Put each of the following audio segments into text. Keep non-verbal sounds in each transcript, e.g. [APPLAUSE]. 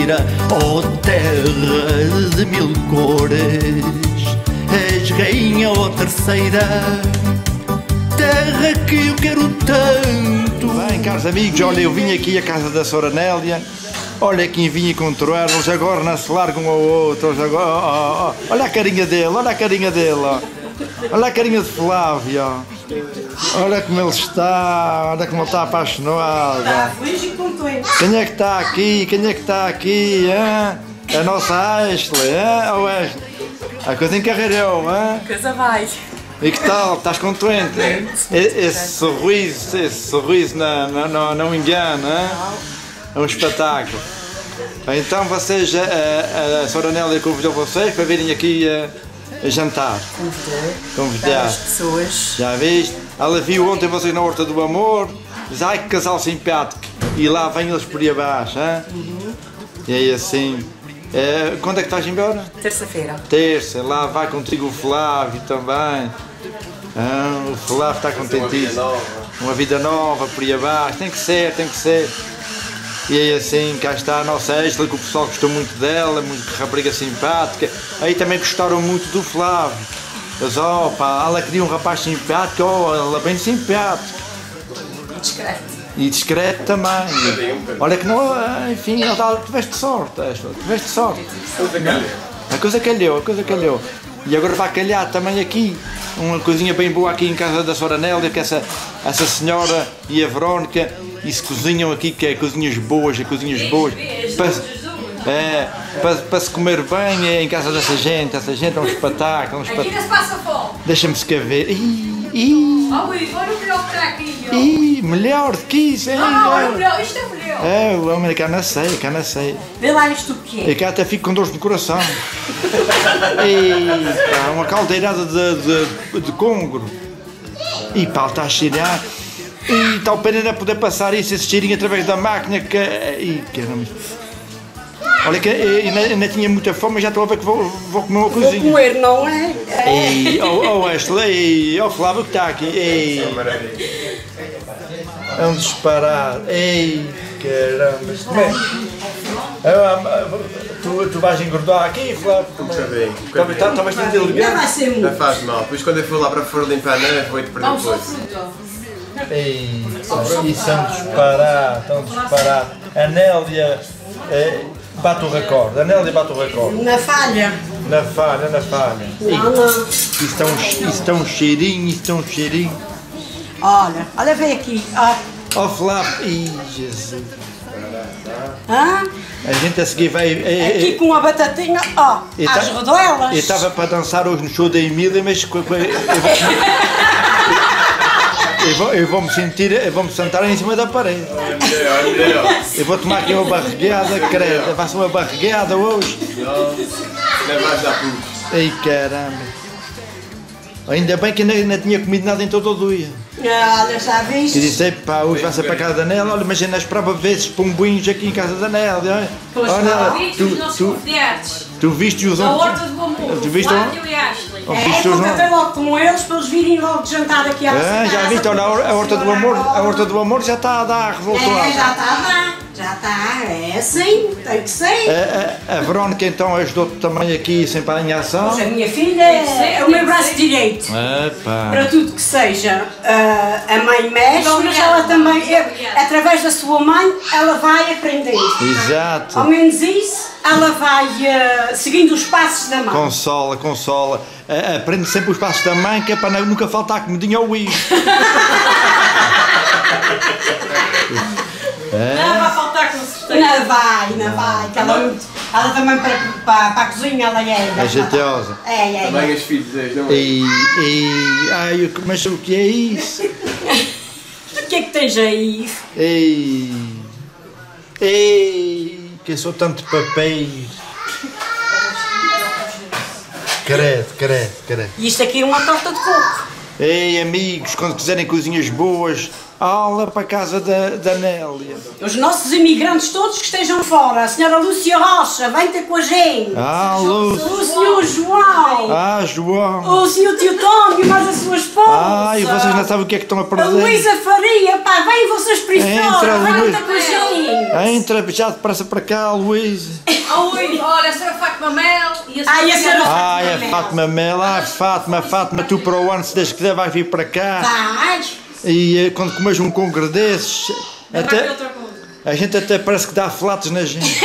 terceira, oh terra de mil cores. És rainha ou terceira, terra que eu quero tanto. Bem, caros amigos, olha, eu vim aqui à casa da Sra. Nélia. Olha quem vinha encontrar, eles agora não se largam ao outro. Eles agora, oh, oh, oh. Olha a carinha dele, olha a carinha dele. Olha a carinha de Flávio. Olha como ele está, olha como ele está apaixonado. Feliz e contente. Quem é que está aqui? Quem é que está aqui? Hein? A nossa Ashley, hein? Ashley. A coisa encarreirou, hein? Coisa vai. E que tal? Estás contente? Esse sorriso, esse sorriso não, não, não, não engana? É um espetáculo. Então vocês, a, a, a Sra. Nélia convidou vocês para virem aqui a, a jantar. Convidou Convidar. as pessoas. Já viste? Ela viu ontem vocês na Horta do Amor. Diz, ai que casal simpático. E lá vêm eles por aí abaixo, hein? E aí assim. é, quando é que estás embora? Terça-feira. Terça, lá vai contigo o Flávio também. Ah, o Flávio está contentíssimo. Uma vida nova por aí abaixo. Tem que ser, tem que ser. E aí assim, cá está a nossa Ashley, que o pessoal gostou muito dela, muito rapariga simpática. Aí também gostaram muito do Flávio. Mas opa, ela queria um rapaz simpático, oh, ela bem simpática. Discreto. E discreto também. Olha que não, enfim, ela tiveste sorte, Ashley, tiveste sorte. A coisa calhou, a coisa calhou. E agora vai calhar também aqui, uma coisinha bem boa aqui em casa da Sra. Nélia, que essa, essa senhora e a Verónica, e se cozinham aqui, que é cozinhas boas, é cozinhas boas. Para, é, para, para se comer bem é em casa dessa gente, essa gente é um espetáculo, é um Aqui espetáculo. não se passa fome. Deixa-me se ver. Ih, ih, Ó Luís, olha o melhor que está aqui. ó. ih, melhor do que isso, hein? Ah, olha o melhor. Isto é o melhor. É, o homem cá não sei, cá não sei. Vê lá isto o que E é. cá até fico com dores no coração. [LAUGHS] Eita, uma caldeirada de, de, de congro. E pá, está a cheirar. E o pena não poder passar isso, esse cheirinho através da máquina. Que... Ih, caramba. Olha que eu ainda, tinha muita fome, mas já estou a ver que vou, vou comer uma Vou coisinha. comer, não é? Ei, oh, oh Ashley, ei, oh Flávio que está aqui. Ei. É um disparar. Ei, caramba. é? Ah, Tu, tu vais engordar aqui, Flávio? Um bocadinho. um Está bastante Não elegante. vai ser Não muito. faz mal. Depois quando eu for lá para fora limpar a neve, vou-te perder depois. fruta. Ei, isso é um disparar, é um disparar. A Nélia eh, bate o recorde, a Nélia bate o recorde. Na falha. Na falha, na falha. Não, não. Isso está um, isso está um cheirinho, isso está um cheirinho. Olha, olha, vem aqui. Ó. Oh Flávio, Ih, Jesus. Hã? A gente a seguir vai. eh, Aqui com a batatinha, ó. E Às tá- rodelas. Eu estava para dançar hoje no show da Emília, mas [LAUGHS] eu vou, eu vou, me sentir, eu vou me sentar em cima da parede. Eu vou tomar aqui uma barrigueada, credo, faço uma barrigueada hoje. Ai caramba. Ainda bem que ainda não tinha comido nada em todo o dia. Olha, já E viste? disse, epá, hoje vai ser para a casa da Nélia, olha, mas ainda esperava ver esses pombuinhos aqui em casa da Nélia. olha. Pois Olha, não. Viste os tu, nossos tu, convidados. tu viste os outros. Horta do Amor. Tu viste Flávio e Ashley. Oh, É, viste os contatei logo com eles para eles virem logo de jantar aqui à Ah, nossa já viste, olha, a hor- a horta do amor, a horta do amor já está a dar, voltou É, a já está a dar. Está. É assim, tem que ser. A, a, a Verónica então ajudou-te também aqui sempre a em ação. A minha filha é, é o meu braço direito. Epá. Para tudo que seja, ah, a mãe mexe, mas ela também, é, através da sua mãe, ela vai aprender. Ao Exato. menos isso, ela vai ah, seguindo os passos da mãe. Consola, consola. A- Aprende sempre os passos da mãe, que é para não- nunca faltar comidinha ao [LAUGHS] Wii. Não vai faltar com certeza. Não vai, não vai, que ela, é ela também para, para, para a cozinha ela é. É jeitosa. É, é, Também é. os filhos deles, não é? E, e, ai, mas o que é isso? [LAUGHS] O que é que tens aí? Ei, ei, que sou tanto papéis. Credo, credo, credo. E isto aqui é uma torta de coco. Ei, amigos, quando quiserem coisinhas boas, aula para a casa da, da Nélia. Os nossos imigrantes todos que estejam fora. A senhora Lúcia Rocha, vem ter com a gente. Ah, Lúcia. O senhor João. Ah, João. O senhor Tio Tónio, mais a sua esposa. Ah, e vocês não sabem o que é que estão a A perder. Luísa Faria, pá, vem vocês para Entra, fora, vem Luísa. ter com a gente. Entra já depressa para cá, Luís. Oi, olha, a senhora Fátima Mel e a Ah, e a senhora Ai, a Mel. Fátima Mel, ah, Fátima, Fátima, tu para o ano, se Deus quiser, vais vir para cá. Vais. E eh, quando comes um congre desses, até, a gente até parece que dá flatos na gente.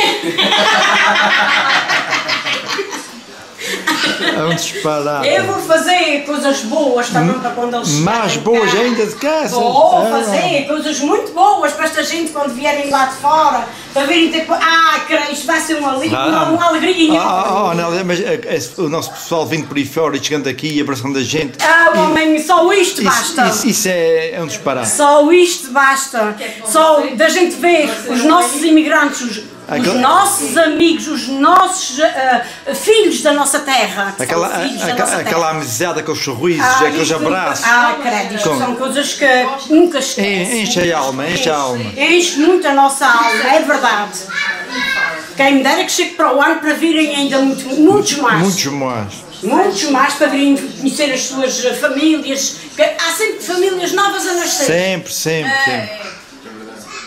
É um disparate. Eu vou fazer coisas boas também para quando eles Mais boas ainda de casa. Vou Ah. fazer coisas muito boas para esta gente quando vierem lá de fora, para virem ter. Ah, creio, isto vai ser um alívio, Ah, uma, uma alegria. Ah, ah, não, mas eh, o nosso pessoal vindo por aí fora e chegando aqui e abraçando a gente. Ah, homem, só isto Isso, basta. isso, isso é, é um disparate. Só isto basta. Só da gente ver os nossos imigrantes, os, os Aquela- nossos amigos, os nossos ah, filhos da nossa terra. que Aquela, da aquela, nossa aquela amizade, aqueles sorrisos, Ah, aqueles isto- abraços. Ah, credo, isto são coisas que nunca esquece. En- Enche a alma, enche a alma. Enche muito a nossa alma, é verdade. Quem me dera que chegue para o ano para virem ainda muito, muitos mais. Muitos mais. Muitos mais para virem conhecer as suas eh, famílias. Há sempre famílias novas a nascer. Sempre, sempre, sempre.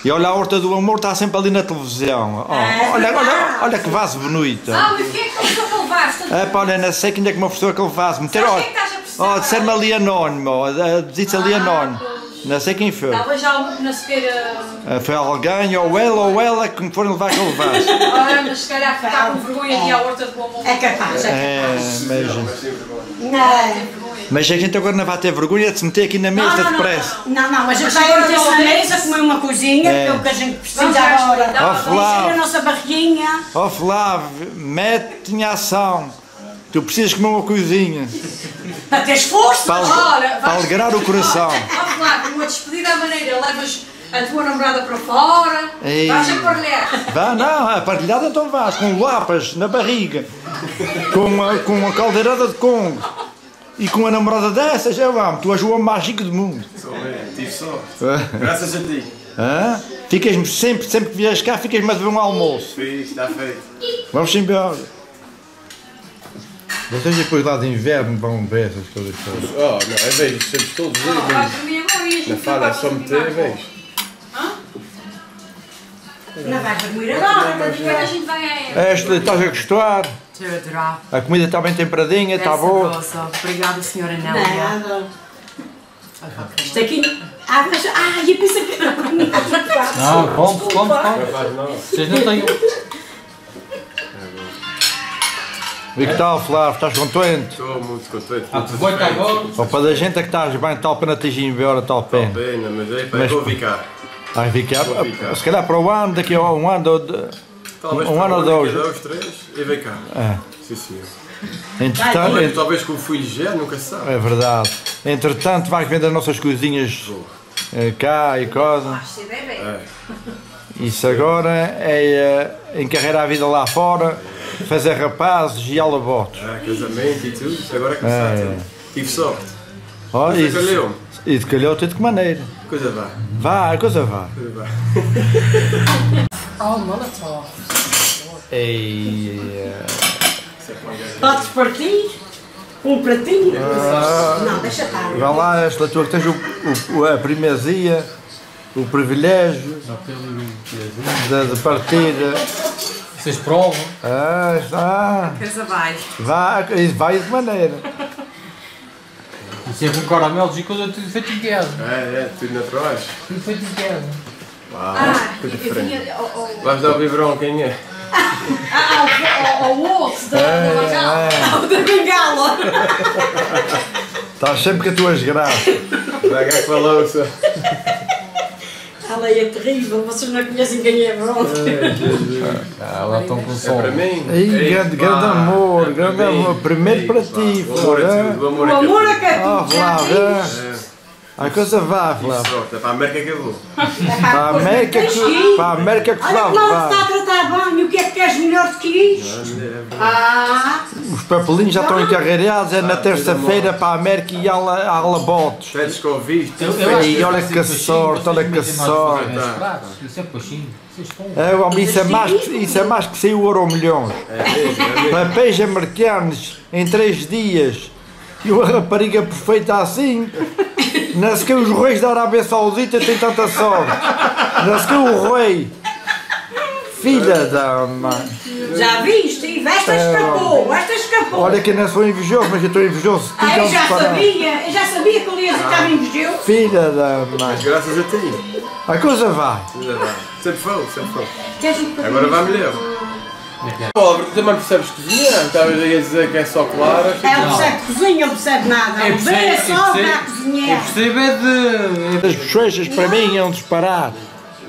E olha, a Horta do Amor está sempre ali na televisão. Oh, É olha, olha, olha que vaso bonito. Ah, mas o que é que começou a levar? É pá, olha, não sei quem é que me ofereceu aquele vaso. Meter, Sabes ó, o que é que estás a precisar? ó, disser-me ali anónimo, eh, disse ali anónimo. Não sei quem foi. Talvez já na sequeira. Eh, Foi alguém, ou ele, ou ela, que me foram levar aquele vaso. [LAUGHS] Olha, mas se calhar ficar com vergonha de ir à horta do amor. É capaz, é É, mas, Não, mas a gente agora não vai ter vergonha de se meter aqui na mesa não, não, depressa. não, não, a gente vai agora meter-se na é mesa, comer uma coisinha, É. que é o que a gente precisa agora. Ó, Encher a Flávio, nossa barriguinha. ó Flávio, mete em ação. Tu precisas comer uma coisinha Para teres força. para, Olha, para vais- alegrar o coração. Vamos lá, uma despedida à maneira. Levas a tua namorada para fora. Ei. Vais a partilhar. Vá, não, a partilhada então vá, com lapas na barriga, com a, com a caldeirada de Congo e com a namorada dessas, eu amo, tu és o homem mais rico do mundo. Sou bem, tive sorte. Graças a ti. Hã? Ficas-me sempre, sempre que vieres cá, ficas-me a dever um almoço. Fiz, está feito. Vamos embora. Vocês depois lá de inverno vão ver essas coisas todas. Oh, não, é beijo, sempre todos os Não, dias. Na fada é só meter, é beijo. Não vais dormir agora. Agora a gente vai a Esta, estás a gostar? Estou a adorar. A comida está bem temperadinha, está boa. Obrigada, senhora Nélia. Nada. Isto aqui. Ah, mas. Ah, eu pensei que era para mim. Não, come, come, come. Vocês não têm. E que tal, Flávio? Estás contente? Estou muito contente. Aproveita agora. Ou para da gente é que estás bem, tal pena te ir embora, tal pena. Pena, mas é, pá, Mas- vou Vais ficar, Vou ficar. se calhar para o ano, daqui a um ano ou Talvez Um ano ou dois. dois, três, e vem cá. É. Sim, senhor. Entretanto, Talvez, ent- talvez com o filho já, nunca se sabe. é verdade. Entretanto, vais vendo as nossas coisinhas eh, cá e coisa. É. Isso agora é eh, encarregar a vida lá fora, fazer rapazes e alabotos. Ah, casamento e tudo, agora é que É. Tive sorte. Oh, isso- calhou. E de calhou-te de que maneira? Coisa vá. Vai, a coisa vai. Coisa vá. [LAUGHS] Oh, Molotov. Ei, eh, Podes partir? Um pratinho? Não, deixa estar. Vá lá, esta tua que tens o, o- a primazia, o privilégio de, de partir. Vocês provam. Ah, está. Coisa abaixo. Vai, isso vai de maneira. Isso é com caramelos e coisa tudo feito em casa. É, é, tudo naturais. Tudo feito em casa. Uau, Ah, coisa eu diferente. Vais dar o biberão, quem é? ah, ao, ao, ao osso da, da bengala. É, [LAUGHS] Da bengala. estás sempre com as tuas graças. [LAUGHS] Vai cá com a louça. Ela é terrível, vocês não conhecem quem é pronto. Ah, lá estão com É som. para mim. Ei, grande, grande amor, é grande amor. Primeiro Ei, para ti, O amor é Flora. tudo, o amor O é que é é Flávia. A coisa vai, Tive Flávia. sorte, é para a América que eu vou. Para a América que, para a América que Olha ela te está a tratar bem, e o que é que queres melhor do que isto? Ah, Os papelinhos já estão encarreirados, é na terça-feira para a América e ala, ala botes. Pedes convite. Ei, olha que sorte, olha que sorte. Isso é estão. É, homem, isso, é mais, que- isso é mais que 100 euro milhões. É é. Papéis americanos em 3 dias. E uma rapariga perfeita assim. Não se que os reis da Arábia Saudita têm tanta sorte. Não se que o rei. Filha da mãe. Já viste? E esta escapou, esta escapou. Olha que eu não sou invejoso, mas eu estou invejoso. Ah, eu já separados. sabia, eu já sabia que ele ia ficar invejoso. Filha da mãe. Graças a ti. A coisa vai. Sempre foi, sempre foi. Agora vai melhor. Pobre, tu também percebes cozinhar. Estavas aí a dizer que é só clara. É o percebe de cozinha, não percebe nada. É Vê percebe- só é para percebe- cozinhar. Percebe é de. As bochechas para mim é um disparate.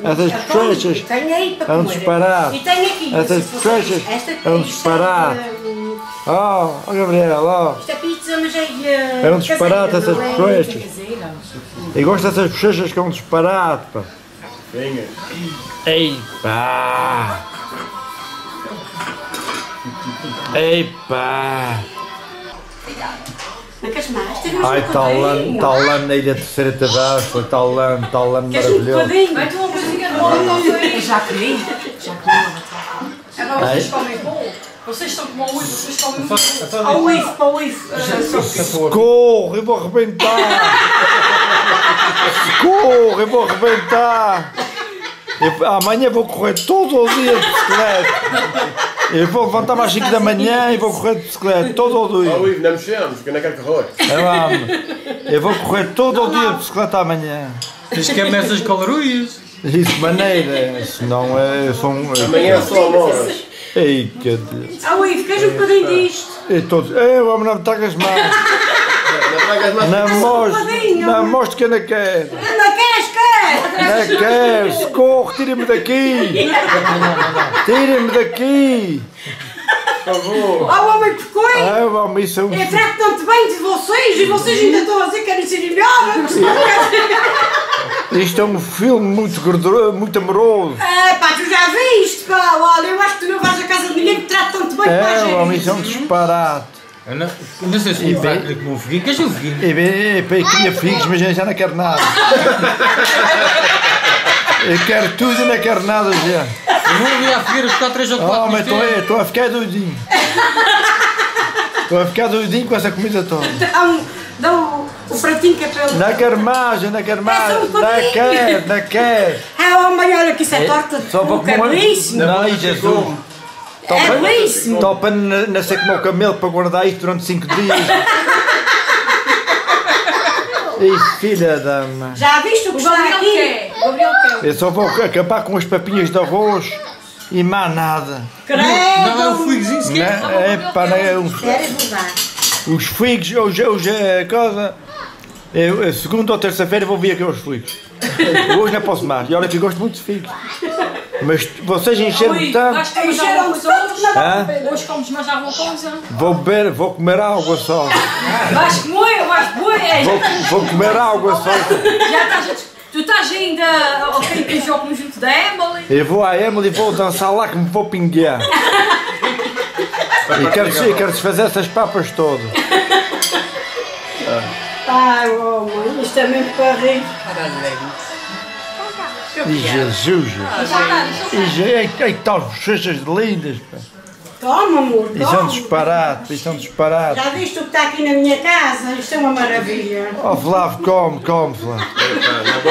Essas bochechas Tem aí para é um comer. disparate. E tem aqui. Essas bochechas é um disparate. hum, Oh, oh Gabriel, oh. Esta pizza, mas é. uh, É um disparate essas não é? bochechas. E gosto dessas bochechas que é um disparate, pá. Venha. Ei, pá. Ei, pá. Não queres mais? Tens mais Ai, ano na Ilha Terceira Tabasco, Queres um maravilhoso. bocadinho? Vai tu uma coisinha de bolo, não sei. É Jacqueline. Jacqueline. Agora vocês comem bolo. Vocês estão como o Ui, vocês comem muito. Ao if, para o if. uh, Corre, eu vou arrebentar! Corre, eu vou arrebentar! Eu- amanhã vou correr todo o dia de bicicleta. Eu vou levantar-me às 5 da manhã e vou correr de bicicleta todo o Oh, dia. Ivo, não mexemos, que eu não quero correr. É lá, eu vou correr todo o dia de bicicleta amanhã. Tens que essas calorias. Isso maneira, senão é, são. Amanhã é só amoras. Ei, que Deus. Ao if, queres um bocadinho disto? E todos. Ei, homem, não me tragas mais. Não tragas mais. Não mostres, tadinho. não mostres que eu não quero. Não quero, socorro, tira-me daqui. Tira-me daqui. Por favor. Ao homem porcoio. Ah, homem, isso é um. Eu trato tanto bem de vocês e vocês ainda estão a dizer que querem ser melhores. Isto é um filme muito gorduroso, muito amoroso. É pá, tu já viste, pá, olha, eu acho que tu não vais à casa de ninguém que te trata tanto bem como a É, gente. homem, isso é um disparate. Eu não, eu não sei se E o vai bem- querer comer um foguinho. Queres um foguinho? E bem, e bem, queria figos, mas eu já não quero nada. [LAUGHS] Eu quero tudo e não quero nada já. Eu não ia a buscar 3 ou 4 Oh, mas estou estou a ficar doidinho. Estou a ficar doidinho com essa comida toda. Dá um, dá um, o pratinho que é para ele. Não quero mais, não quero mais. Peça um Não quero, não quero. É, homem, olha que isso é torta de Só para é comer. belíssimo. Não, Jesus. É belíssimo. Estou para n- não sei como o camelo para guardar isto durante 5 dias. [LAUGHS] Isso, filha da mãe. Já viste o que O está Gabriel aqui? quer. O Gabriel quer. Eu só vou acabar com as papinhas de arroz e mais nada. Não, é um Credo. foguezinho sequer. Não, é para não é um- os figos, hoje, hoje é coisa. Eu, eu, segunda ou terça-feira vou vir aqui aos figos. [LAUGHS] Hoje não posso mais. E olha que gosto muito de figos. Mas vocês encheram-me Ui, tanto. vais comer mais Encheram alguma coisa tanto hoje? comes mais alguma coisa? Vou beber, vou comer água só. Vais comer, vais é, Vou, vou comer água só. Já estás Tu estás ainda ao quem beijou o conjunto da Emily? Eu vou à Emily e vou dançar lá que me vou pinguear. E quero, e quero desfazer essas papas todas. Ai, homem, isto é mesmo para rir. E Jesus. E Je- ai, ai, tal bochechas lindas. pá. Toma, amor, é um toma. disparate, isso é um disparate. Já viste o que está aqui na minha casa? Isto é uma maravilha. Oh Flávio, come, come, Flávio.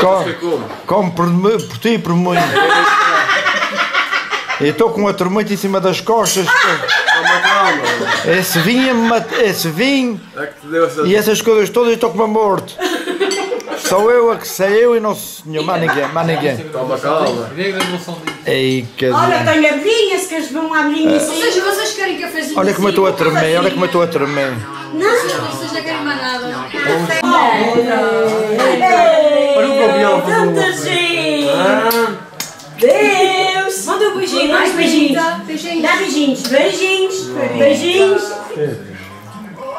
Como. Come por, por ti e por mim. [LAUGHS] Eu estou com a tormenta em cima das costas. Esse vinho, é esse vinho É que te deu essa. e essas coisas todas eu estou como morto. Sou eu a que sei eu e não senhor, mais ninguém, mais ninguém. Calma, calma. A. Ei, que Olha, tenho abelhinha, se queres ver uma abelhinha Ou assim. seja, vocês querem cafezinho Olha como eu estou a assim, tremer, olha como eu estou a tremer. Vocês não querem mais nada. Olha o Gabriel a fazer Tanta gente! Deus! Manda um beijinho, Mais beijinhos. Dá beijinhos. Beijinhos, beijinhos,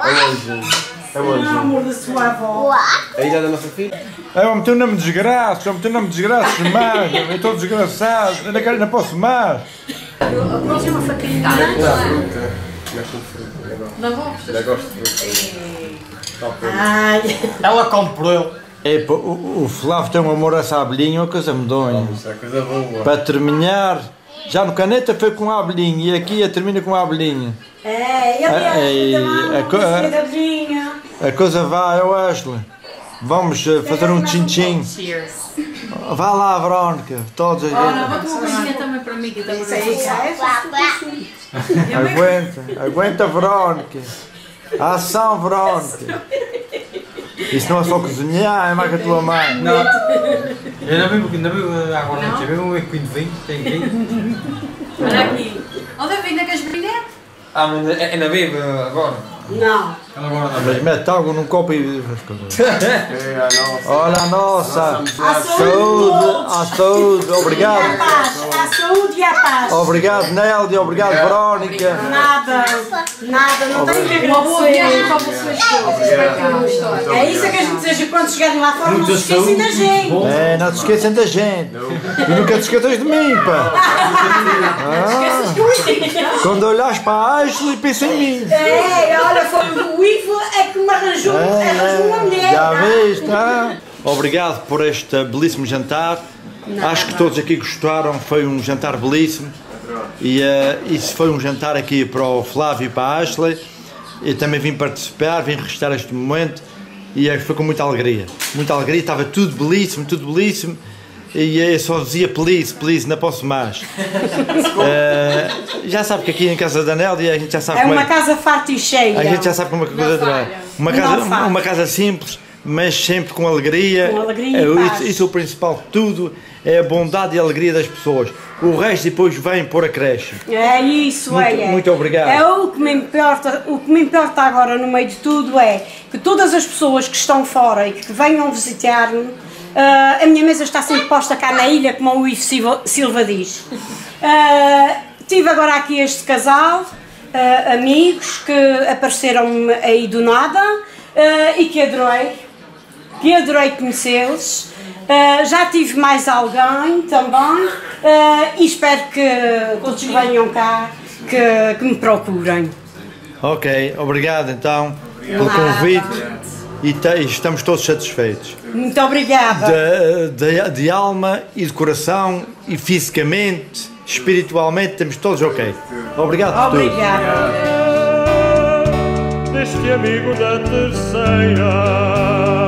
beijinhos. É. É Ah, anjinho. amor da sua avó. A ilha da nossa filha? É, homem, tu não me desgraças, homem, tu não me desgraças [LAUGHS] mais, eu estou desgraçado, eu não, quero, não posso mais. A próxima foi Dá fruta. Mexe com fruta. Não gosto. Ai, Ela ele. Epa, o, o Flávio tem um amor a essa abelhinha, uma coisa medonha. Isso é coisa boa. Para terminar, já no caneta foi com a abelhinha e aqui a termina com a abelhinha. É, vi a a co- música da Belinha. A coisa vai, eu Ashley. Vamos eh, fazer um tchim-tchim. Cheers. Vá lá, Verónica. Todos aí. Olha, bota uma coisinha também para mim, que aí, é. [LAUGHS] Aguenta, aguenta, Verónica. Ação, Verónica. Isso não é só cozinhar, é mais que a tua mãe. Não. Eu não bebo, não bebo água leite, eu bebo um equino de vinho, tem vinho. Olha aqui. Ó David, ainda? Ah, mas ainda bebo agora. Não. Mas mete algo num copo e. É, a nossa. Olha a nossa. A Saúde, à saúde. E a Obrigado. paz, a saúde e a paz. Obrigado, Nélia. Obrigado, Verónica. Nada, nada, não tenho que Uma boa viagem para agradecer. vocês. É isso que a gente deseja quando chegarem lá fora, não se esquecem da gente. É, não te esqueçam da gente. E nunca te esqueças de mim, pá. Ah, quando olhares para a Ashley, pensa em mim. É, olha, foi o Ivo é que me arranjou, arranjou uma É, mulher. já tá? viste, ah? Obrigado por este belíssimo jantar. Acho que todos aqui gostaram. Foi um jantar belíssimo. E eh, isso foi um jantar aqui para o Flávio e para a Ashley. Eu também vim participar, vim registrar este momento. E eh, foi com muita alegria. Muita alegria, estava tudo belíssimo, tudo belíssimo. E eu só dizia please, please, não posso mais. [LAUGHS] Eh, já sabe que aqui em casa da Nélia a gente já sabe É como uma casa farta e cheia. a gente já sabe como é que a coisa Não é. Uma casa, falha. uma casa simples, mas sempre com alegria. Com alegria e É, paz. isso, isso é o principal de tudo, é a bondade e a alegria das pessoas. O resto depois vem por a creche. É isso, Muito- é, é. muito obrigado. É o que me importa, o que me importa agora no meio de tudo é que todas as pessoas que estão fora e que venham visitar-me, ah, a minha mesa está sempre posta cá na ilha, como o Ivo Silva, diz. Ah, tive agora aqui este casal, ah, amigos que apareceram aí do nada e que adorei que adorei conhecê-los. Uh, já tive mais alguém também uh, e espero que todos venham cá, que, que me procurem. Ok, obrigado então pelo convite e, te- e estamos todos satisfeitos. Muito obrigada. De, de- de alma e de coração e fisicamente, espiritualmente, estamos todos ok. Obrigado por tudo. Obrigada. deste amigo da terceira.